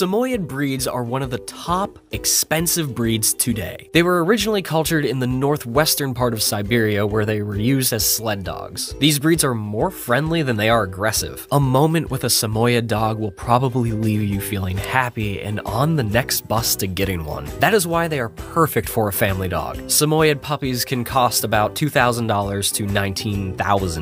Samoyed breeds are one of the top expensive breeds today. They were originally cultured in the northwestern part of Siberia where they were used as sled dogs. These breeds are more friendly than they are aggressive. A moment with a Samoyed dog will probably leave you feeling happy and on the next bus to getting one. That is why they are perfect for a family dog. Samoyed puppies can cost about $2,000 to $19,000